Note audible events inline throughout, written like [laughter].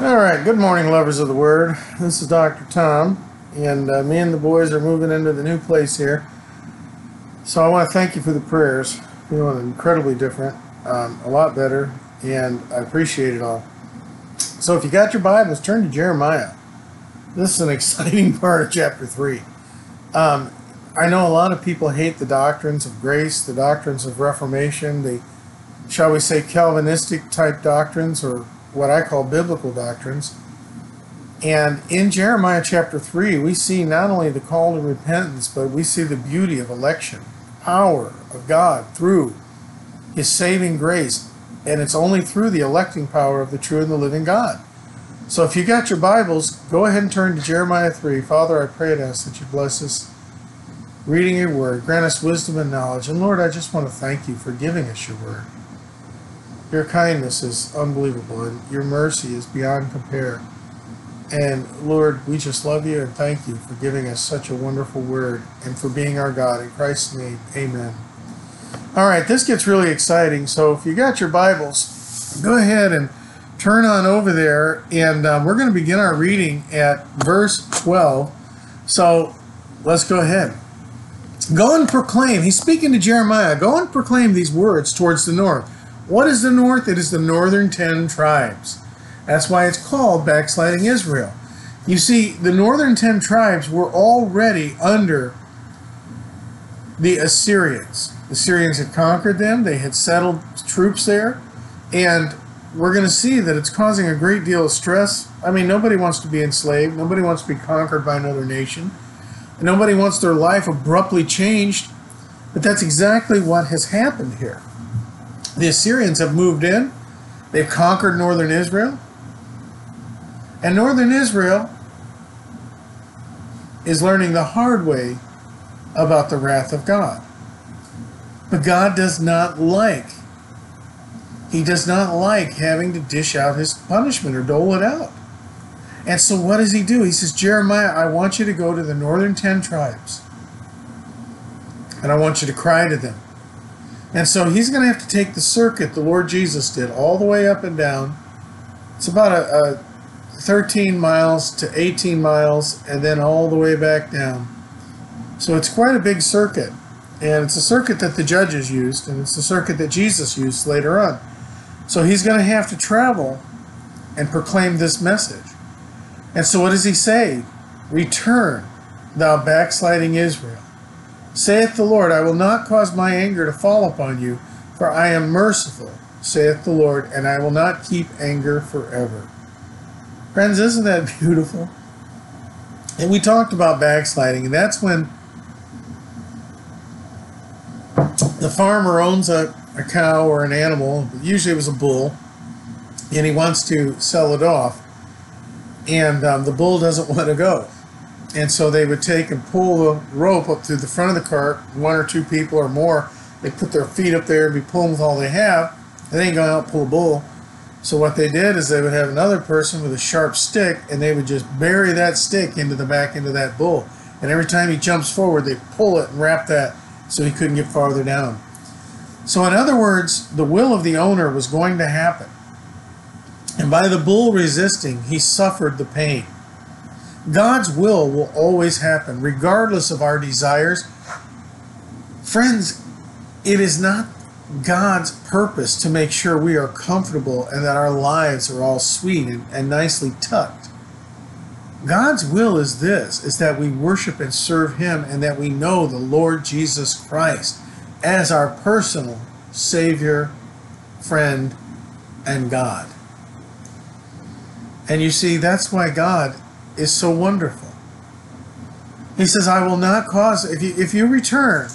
All right, good morning, lovers of the word. This is Dr. Tom, and uh, me and the boys are moving into the new place here. So I want to thank you for the prayers. Feeling incredibly different, um, a lot better, and I appreciate it all. So if you got your Bibles, turn to Jeremiah. This is an [laughs] exciting part of chapter 3. Um, I know a lot of people hate the doctrines of grace, the doctrines of Reformation, the, shall we say, Calvinistic type doctrines, or what I call biblical doctrines. And in Jeremiah chapter 3, we see not only the call to repentance, but we see the beauty of election, power of God through his saving grace. And it's only through the electing power of the true and the living God. So if you got your Bibles, go ahead and turn to Jeremiah 3. Father, I pray and ask that you bless us reading your word, grant us wisdom and knowledge. And Lord, I just want to thank you for giving us your word. Your kindness is unbelievable, and your mercy is beyond compare. And Lord, we just love you and thank you for giving us such a wonderful word and for being our God. In Christ's name, amen. All right, this gets really exciting. So if you got your Bibles, go ahead and turn on over there, and um, we're going to begin our reading at verse 12. So let's go ahead. Go and proclaim. He's speaking to Jeremiah. Go and proclaim these words towards the north. What is the north? It is the northern ten tribes. That's why it's called backsliding Israel. You see, the northern ten tribes were already under the Assyrians. The Assyrians had conquered them, they had settled troops there, and we're going to see that it's causing a great deal of stress. I mean, nobody wants to be enslaved, nobody wants to be conquered by another nation, nobody wants their life abruptly changed, but that's exactly what has happened here. The Assyrians have moved in, they've conquered northern Israel, and northern Israel is learning the hard way about the wrath of God. But God does not like, He does not like having to dish out His punishment or dole it out. And so what does He do? He says, Jeremiah, I want you to go to the northern ten tribes, and I want you to cry to them. And so he's going to have to take the circuit the Lord Jesus did all the way up and down. It's about a, a 13 miles to 18 miles and then all the way back down. So it's quite a big circuit. And it's a circuit that the judges used, and it's a circuit that Jesus used later on. So he's going to have to travel and proclaim this message. And so what does he say? Return, thou backsliding Israel. Saith the Lord, I will not cause my anger to fall upon you, for I am merciful, saith the Lord, and I will not keep anger forever. Friends, isn't that [laughs] beautiful? And we talked about backsliding, and that's when the farmer owns a, a cow or an animal, usually it was a bull, and he wants to sell it off, and um, the bull doesn't [laughs] want to go. And so they would take and pull the rope up to the front of the cart, one or two people or more. They put their feet up there and be pulling with all they have. They ain't going out and pull a bull. So what they did is they would have another person with a sharp stick and they would just bury that stick into the back end of that bull. And every time he jumps forward, they pull it and wrap that so he couldn't get farther down. So in other words, the will of the owner was going to happen. And by the bull resisting, he suffered the pain. God's will will always happen, regardless of our desires. Friends, it is not God's purpose to make sure we are comfortable and that our lives are all sweet and, and nicely tucked. God's will is this is that we worship and serve him and that we know the Lord Jesus Christ as our personal savior, friend, and God. And you see that's why God is so wonderful. He says, I will not cause, if you, if you return,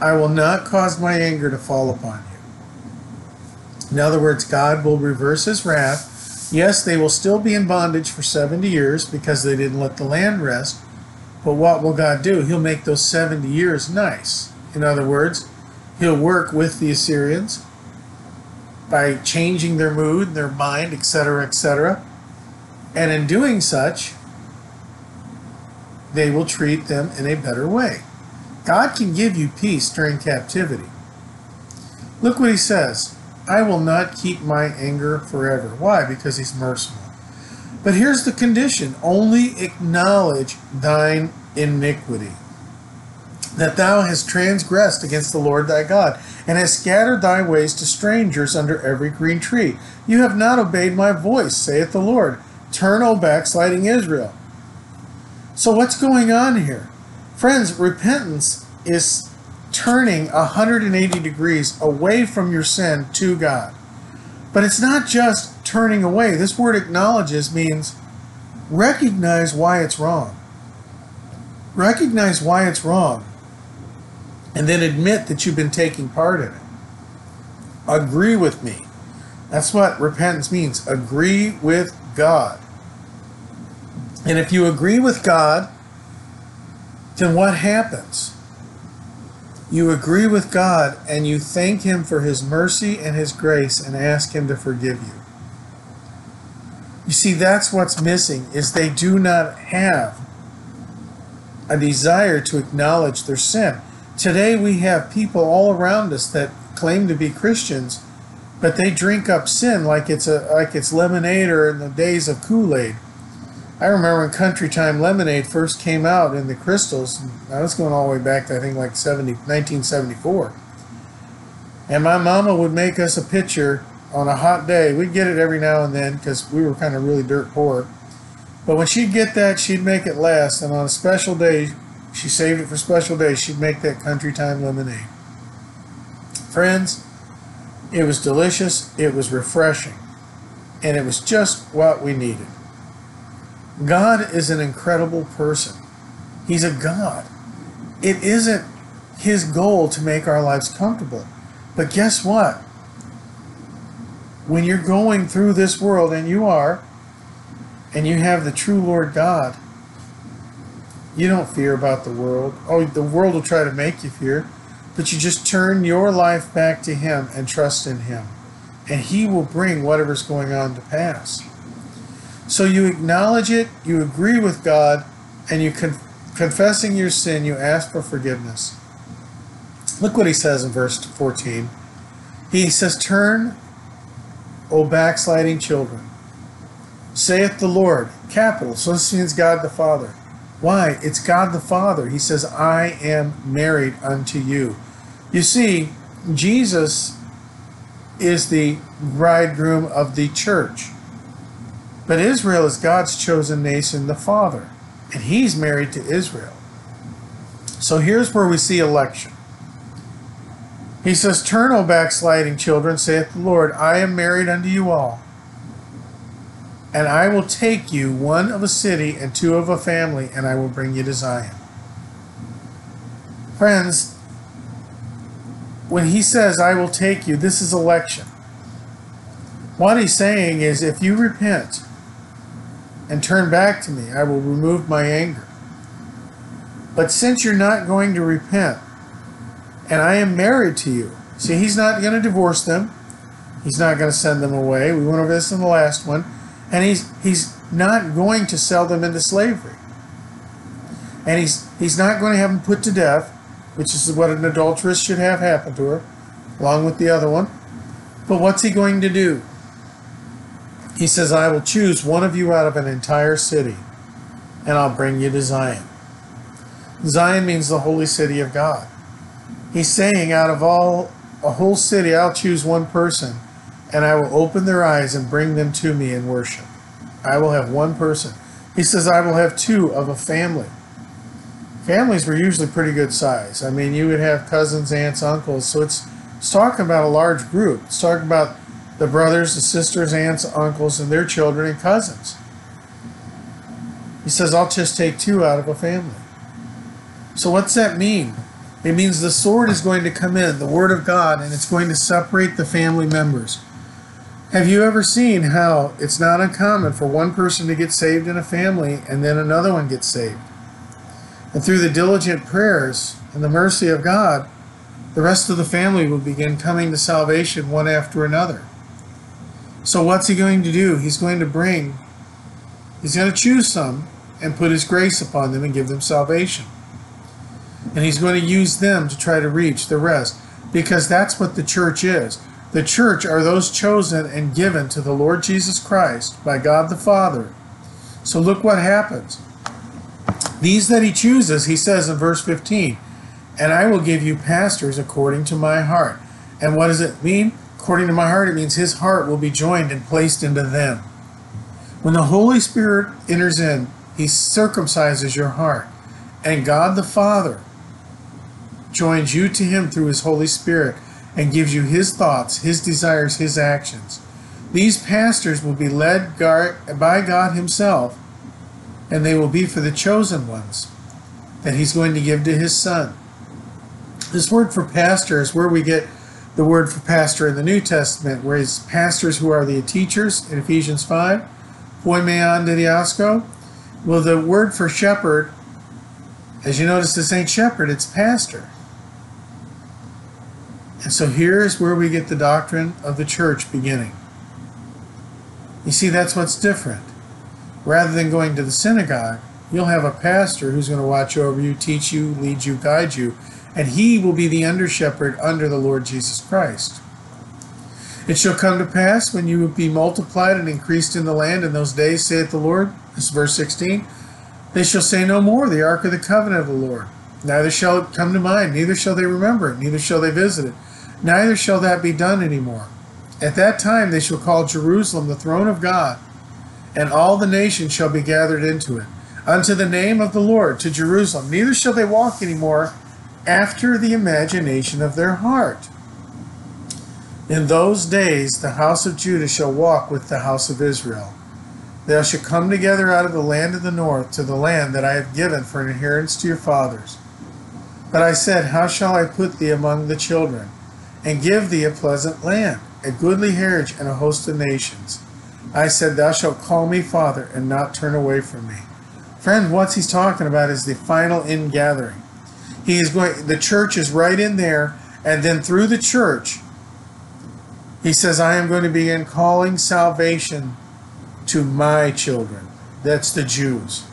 I will not cause my anger to fall upon you. In other words, God will reverse his wrath. Yes, they will still be in bondage for 70 years because they didn't let the land rest. But what will God do? He'll make those 70 years nice. In other words, he'll work with the Assyrians by changing their mood, their mind, etc., etc. And in doing such, they will treat them in a better way. God can give you peace during captivity. Look what he says I will not keep my anger forever. Why? Because he's merciful. But here's the condition only acknowledge thine iniquity, that thou hast transgressed against the Lord thy God, and hast scattered thy ways to strangers under every green tree. You have not obeyed my voice, saith the Lord. Turn, O backsliding Israel. So, what's going on here? Friends, repentance is turning 180 degrees away from your sin to God. But it's not just turning away. This word acknowledges means recognize why it's wrong. Recognize why it's wrong. And then admit that you've been taking part in it. Agree with me. That's what repentance means. Agree with God. And if you agree with God, then what happens? You agree with God and you thank Him for His mercy and His grace and ask Him to forgive you. You see, that's what's missing is they do not have a desire to acknowledge their sin. Today we have people all around us that claim to be Christians, but they drink up sin like it's a like it's lemonade or in the days of Kool-Aid. I remember when Country Time Lemonade first came out in the crystals. I was going all the way back to I think like 70, 1974. And my mama would make us a pitcher on a hot day. We'd get it every now and then because we were kind of really dirt poor. But when she'd get that, she'd make it last. And on a special day, she saved it for special days, she'd make that Country Time Lemonade. Friends, it was delicious, it was refreshing, and it was just what we needed. God is an incredible person. He's a God. It isn't his goal to make our lives comfortable. But guess what? When you're going through this world, and you are, and you have the true Lord God, you don't fear about the world. Oh, the world will try to make you fear, but you just turn your life back to Him and trust in Him, and He will bring whatever's going on to pass. So you acknowledge it, you agree with God, and you con- confessing your sin, you ask for forgiveness. Look what he says in verse 14. He says, Turn, O backsliding children, saith the Lord. Capital. So this means God the Father. Why? It's God the Father. He says, I am married unto you. You see, Jesus is the bridegroom of the church. But Israel is God's chosen nation, the Father, and He's married to Israel. So here's where we see election. He says, Turn, O backsliding children, saith the Lord, I am married unto you all. And I will take you, one of a city and two of a family, and I will bring you to Zion. Friends, when he says, I will take you, this is election. What he's saying is, if you repent, and turn back to me. I will remove my anger. But since you're not going to repent, and I am married to you, see, he's not going to divorce them. He's not going to send them away. We went over this in the last one. And he's he's not going to sell them into slavery. And he's he's not going to have them put to death, which is what an adulteress should have happen to her, along with the other one. But what's he going to do? He says, I will choose one of you out of an entire city, and I'll bring you to Zion. Zion means the holy city of God. He's saying, out of all a whole city, I'll choose one person, and I will open their eyes and bring them to me in worship. I will have one person. He says, I will have two of a family. Families were usually pretty good size. I mean, you would have cousins, aunts, uncles. So it's, it's talking about a large group. It's talking about the brothers, the sisters, aunts, uncles, and their children and cousins. He says, I'll just take two out of a family. So, what's that mean? It means the sword is going to come in, the Word of God, and it's going to separate the family members. Have you ever seen how it's not uncommon for one person to get saved in a family and then another one gets saved? And through the diligent prayers and the mercy of God, the rest of the family will begin coming to salvation one after another. So what's he going to do? He's going to bring, he's going to choose some and put his grace upon them and give them salvation. And he's going to use them to try to reach the rest because that's what the church is. The church are those chosen and given to the Lord Jesus Christ by God the Father. So look what happens. These that he chooses, he says in verse 15, and I will give you pastors according to my heart. And what does it mean? According to my heart, it means his heart will be joined and placed into them. When the Holy Spirit enters in, he circumcises your heart. And God the Father joins you to him through his Holy Spirit and gives you his thoughts, his desires, his actions. These pastors will be led by God himself, and they will be for the chosen ones that he's going to give to his son. This word for pastor is where we get the word for pastor in the New Testament, whereas pastors who are the teachers in Ephesians 5, poimeon didasko. Well, the word for shepherd, as you notice, this ain't shepherd, it's pastor. And so here's where we get the doctrine of the church beginning. You see, that's what's different. Rather than going to the synagogue, you'll have a pastor who's going to watch over you, teach you, lead you, guide you, and he will be the under shepherd under the Lord Jesus Christ. It shall come to pass when you be multiplied and increased in the land in those days, saith the Lord. This is verse 16. They shall say no more, the ark of the covenant of the Lord. Neither shall it come to mind, neither shall they remember it, neither shall they visit it. Neither shall that be done any more. At that time they shall call Jerusalem the throne of God, and all the nations shall be gathered into it, unto the name of the Lord, to Jerusalem. Neither shall they walk any more after the imagination of their heart. In those days the house of Judah shall walk with the house of Israel. They shall come together out of the land of the north to the land that I have given for an inheritance to your fathers. But I said, How shall I put thee among the children, and give thee a pleasant land, a goodly heritage, and a host of nations? I said, Thou shalt call me Father, and not turn away from me. Friend, what he's talking about is the final ingathering. He is going the church is right in there, and then through the church, he says, I am going to begin calling salvation to my children. That's the Jews.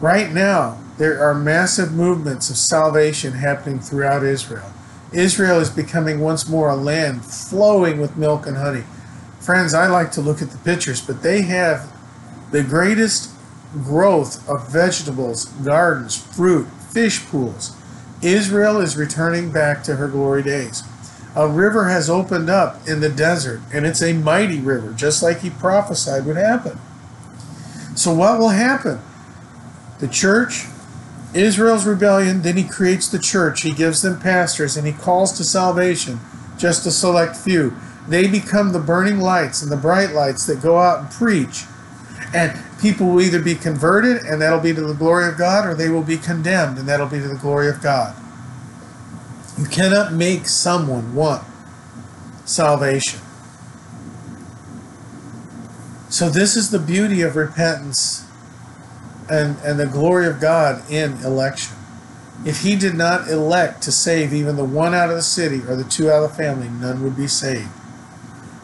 Right now, there are massive movements of salvation happening throughout Israel. Israel is becoming once more a land flowing with milk and honey. Friends, I like to look at the pictures, but they have the greatest growth of vegetables, gardens, fruit, fish pools. Israel is returning back to her glory days. A river has opened up in the desert, and it's a mighty river, just like he prophesied would happen. So, what will happen? The church, Israel's rebellion, then he creates the church. He gives them pastors, and he calls to salvation just a select few. They become the burning lights and the bright lights that go out and preach. And people will either be converted, and that'll be to the glory of God, or they will be condemned, and that'll be to the glory of God. You cannot make someone want salvation. So, this is the beauty of repentance and, and the glory of God in election. If He did not elect to save even the one out of the city or the two out of the family, none would be saved.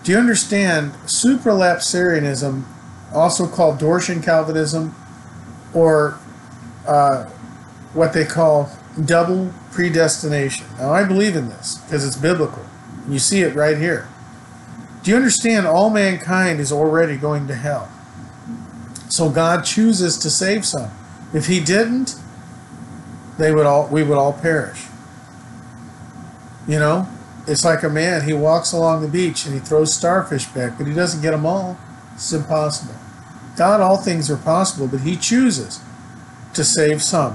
Do you understand? Supralapsarianism also called Dortian Calvinism, or uh, what they call double predestination. Now, I believe in this because it's biblical. You see it right here. Do you understand? All mankind is already going to hell. So God chooses to save some. If He didn't, they would all we would all perish. You know, it's like a man. He walks along the beach and he throws starfish back, but he doesn't get them all. It's impossible. God, all things are possible, but He chooses to save some.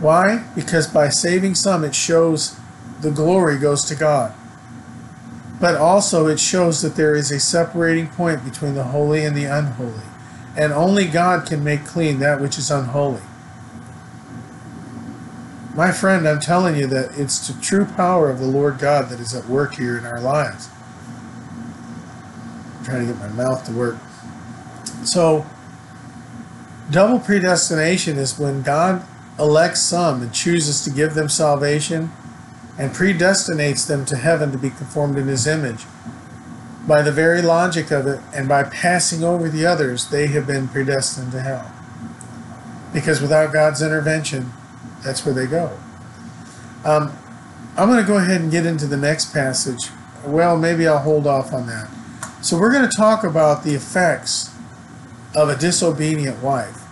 Why? Because by saving some, it shows the glory goes to God. But also, it shows that there is a separating point between the holy and the unholy. And only God can make clean that which is unholy. My friend, I'm telling you that it's the true power of the Lord God that is at work here in our lives I'm trying to get my mouth to work. So, double predestination is when God elects some and chooses to give them salvation and predestinates them to heaven to be conformed in his image. By the very logic of it, and by passing over the others, they have been predestined to hell. Because without God's intervention, that's where they go. Um, I'm going to go ahead and get into the next passage. Well, maybe I'll hold off on that. So, we're going to talk about the effects of a disobedient wife.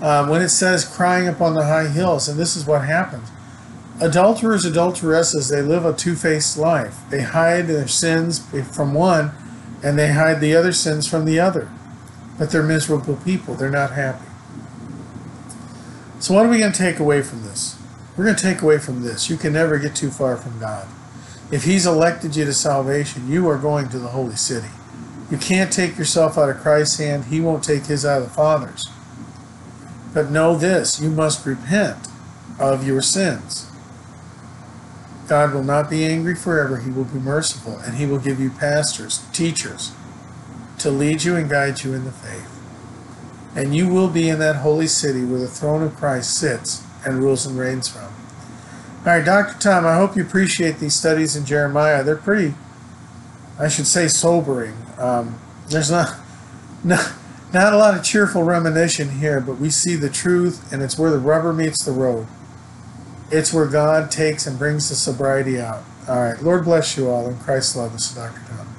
Um, when it says crying upon the high hills, and this is what happens adulterers, adulteresses, they live a two faced life. They hide their sins from one, and they hide the other sins from the other. But they're miserable people, they're not happy. So, what are we going to take away from this? We're going to take away from this. You can never get too far from God. If He's elected you to salvation, you are going to the holy city. You can't take yourself out of Christ's hand, He won't take His out of the Father's. But know this you must repent of your sins. God will not be angry forever. He will be merciful, and He will give you pastors, teachers, to lead you and guide you in the faith. And you will be in that holy city where the throne of Christ sits and rules and reigns from. All right, Dr. Tom, I hope you appreciate these studies in Jeremiah. They're pretty, I should say, sobering. Um, there's not, [laughs] not, not a lot of cheerful reminiscence here, but we see the truth, and it's where the rubber meets the road. It's where God takes and brings the sobriety out. All right. Lord bless you all in Christ's love. This is Dr. Tom.